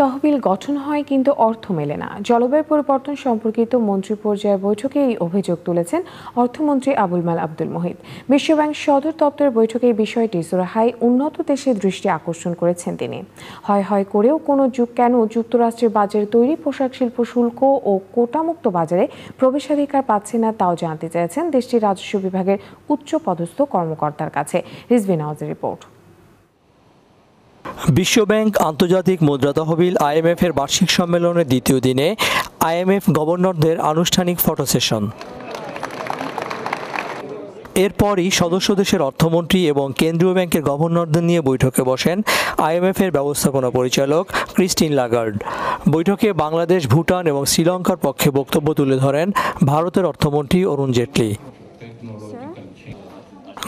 তহবিল গঠন হয় কিন্তু অর্থ মেলে না। জলবায়ু পরিবর্তন সম্পর্কিত মন্ত্রী পর্যায়ের বৈঠকে এই অভিযোগ তুলেছেন অর্থমন্ত্রী আবুল মাল আব্দুল মোহিত। বিশ্বব্যাংক সদর দপ্তরের বৈঠকে এই বিষয়টি সুরাহাই উন্নত দেশের দৃষ্টি আকর্ষণ করেছেন তিনি। হয় হয় করেও কোনো যুগ কেন যুক্তরাষ্ট্রের বাজারে তৈরি পোশাক শিল্প শুল্ক ও কোটামুক্ত বাজারে প্রবেশাধিকার পাচ্ছে না তাও জানতে চেয়েছেন দেশটির রাজস্ব বিভাগের উচ্চ পদস্থ কর্মকর্তার কাছে। রিজভি নওয়াজের রিপোর্ট। বিশ্বব্যাংক আন্তর্জাতিক মুদ্রা তহবিল আইএমএফ এর বার্ষিক সম্মেলনের দ্বিতীয় দিনে আইএমএফ গভর্নরদের আনুষ্ঠানিক ফটো সেশন। এরপরই সদস্য দেশের অর্থমন্ত্রী এবং কেন্দ্রীয় ব্যাংকের গভর্নরদের নিয়ে বৈঠকে বসেন আইএমএফ এর ব্যবস্থাপনা পরিচালক ক্রিস্টিন লাগার্ড। বৈঠকে বাংলাদেশ, ভুটান এবং শ্রীলঙ্কার পক্ষে বক্তব্য তুলে ধরেন ভারতের অর্থমন্ত্রী অরুণ জেটলি।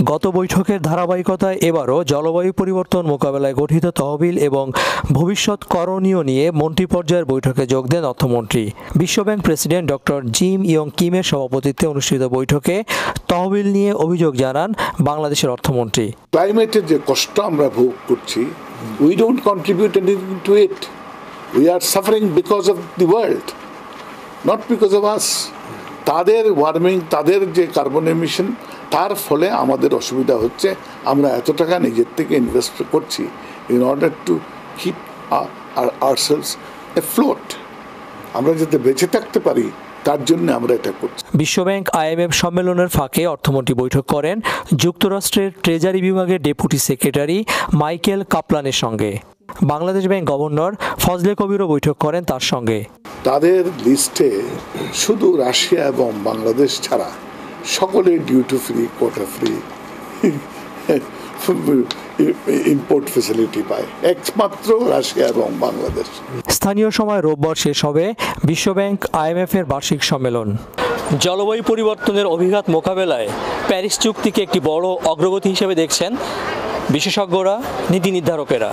গত বৈঠকের ধারাবাহিকতায় এবারও জলবায়ু পরিবর্তন মোকাবেলায় গঠিত তহবিল এবং ভবিষ্যৎ করণীয় নিয়ে মন্ত্রী পর্যায়ের বৈঠকে যোগ দেন অর্থমন্ত্রী। বিশ্বব্যাংক প্রেসিডেন্ট ডক্টর জিম ইয়ং কিমের সভাপতিত্বে অনুষ্ঠিত বৈঠকে তহবিল নিয়ে অভিযোগ জানান বাংলাদেশের অর্থমন্ত্রী। ক্লাইমেটের যে কষ্ট আমরা ভোগ করছি we don't contribute anything to it we are suffering because of the world not because of us তাদের ওয়ার্মিং তাদের যে কার্বন এমিশন তার ফলে আমাদের অসুবিধা হচ্ছে। আমরা এত টাকা নিজের থেকে ইনভেস্ট করছি in order to keep ourselves afloat আমরা যাতে বেঁচে থাকতে পারি তার জন্য আমরা এটা করছি। বিশ্বব্যাংক আইএমএফ সম্মেলনের ফাঁকে অর্থমন্ত্রী বৈঠক করেন যুক্তরাষ্ট্রের ট্রেজারি বিভাগের ডেপুটি সেক্রেটারি মাইকেল কাপলানের সঙ্গে। বাংলাদেশ ব্যাংক গভর্নর ফজলে কবিরও বৈঠক করেন তার সঙ্গে। তাদের লিস্টে শুধু রাশিয়া এবং বাংলাদেশ ছাড়া সকলে duty free quota free import facility পায়। একমাত্র রাশিয়া এবং বাংলাদেশ। স্থানীয় সময় রোববার শেষ হবে বিশ্বব্যাংক আইএমএফ এর বার্ষিক সম্মেলন। জলবায়ু পরিবর্তনের অভিঘাত মোকাবেলায় প্যারিস চুক্তিকে একটি বড় অগ্রগতি হিসেবে দেখছেন বিশেষজ্ঞরা, নীতি নির্ধারকেরা।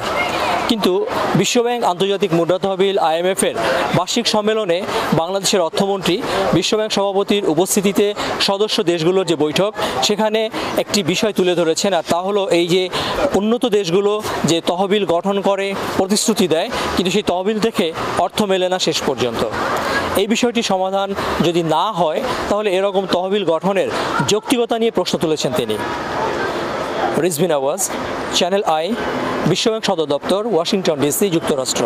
কিন্তু বিশ্বব্যাংক আন্তর্জাতিক মুদ্রা তহবিল আইএমএফ এর বার্ষিক সম্মেলনে বাংলাদেশের অর্থমন্ত্রী, বিশ্বব্যাংক সভাপতির উপস্থিতিতে সদস্য দেশগুলোর যে বৈঠক, সেখানে একটি বিষয় তুলে ধরেছেন, আর তা হলো এই যে উন্নত দেশগুলো যে তহবিল গঠন করে, প্রতিশ্রুতি দেয়, কিন্তু সেই তহবিল থেকে অর্থ মেলে না শেষ পর্যন্ত। এই বিষয়টি সমাধান যদি না হয়, তাহলে এরকম তহবিল গঠনের যৌক্তিকতা নিয়ে প্রশ্ন তুলেছেন তিনি। রিজবিন আওয়াজ চ্যানেল আই বিশ্বব্যাংক সদর দপ্তর ওয়াশিংটন ডিসি যুক্তরাষ্ট্র।